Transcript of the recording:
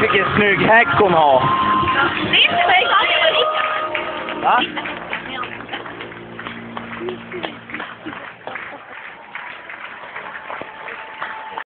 vilken snygg häck hon har. Va?